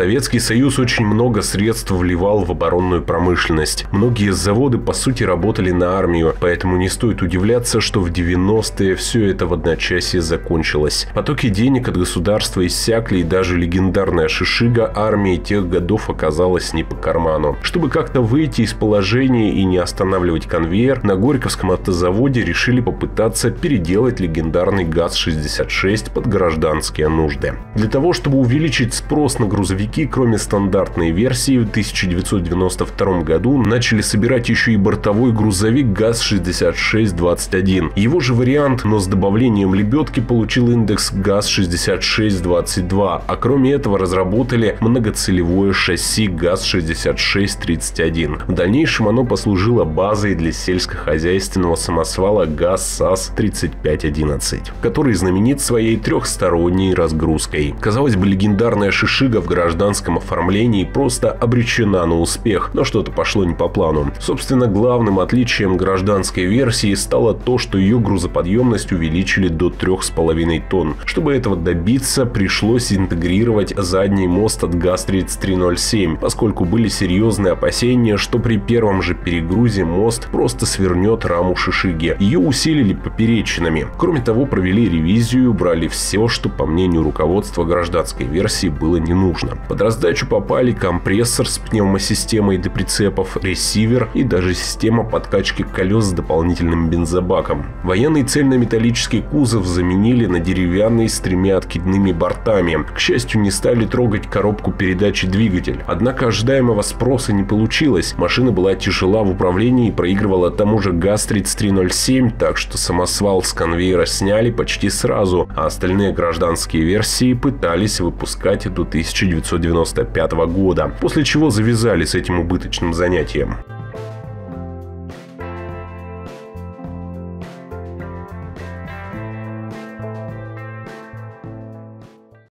Советский Союз очень много средств вливал в оборонную промышленность. Многие заводы, по сути, работали на армию, поэтому не стоит удивляться, что в 90-е все это в одночасье закончилось. Потоки денег от государства иссякли, и даже легендарная шишига армии тех годов оказалась не по карману. Чтобы как-то выйти из положения и не останавливать конвейер, на Горьковском автозаводе решили попытаться переделать легендарный ГАЗ-66 под гражданские нужды. Для того, чтобы увеличить спрос на грузовики, кроме стандартной версии, в 1992 году начали собирать еще и бортовой грузовик ГАЗ-6621. Его же вариант, но с добавлением лебедки, получил индекс ГАЗ-6622, а кроме этого разработали многоцелевое шасси ГАЗ-6631. В дальнейшем оно послужило базой для сельскохозяйственного самосвала ГАЗ-САС-3511, который знаменит своей трехсторонней разгрузкой. Казалось бы, легендарная шишига в гражданском оформлении просто обречена на успех, но что-то пошло не по плану. Собственно, главным отличием гражданской версии стало то, что ее грузоподъемность увеличили до 3,5 тонн. Чтобы этого добиться, пришлось интегрировать задний мост от ГАЗ-3307, поскольку были серьезные опасения, что при первом же перегрузе мост просто свернет раму шишиги. Ее усилили поперечинами. Кроме того, провели ревизию и убрали все, что, по мнению руководства гражданской версии, было не нужно. Под раздачу попали компрессор с пневмосистемой для прицепов, ресивер и даже система подкачки колес с дополнительным бензобаком. Военный цельнометаллический кузов заменили на деревянный с тремя откидными бортами. К счастью, не стали трогать коробку передачи двигатель. Однако ожидаемого спроса не получилось. Машина была тяжела в управлении и проигрывала тому же ГАЗ-3307, так что самосвал с конвейера сняли почти сразу, а остальные гражданские версии пытались выпускать до 1995 года, после чего завязали с этим убыточным занятием.